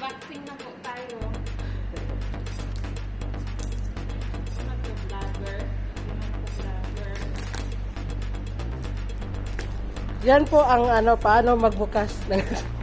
Vaccine na po tayo. Mag-vlogger. Mag-vlogger. Yan po ang ano, paano magbukas ng...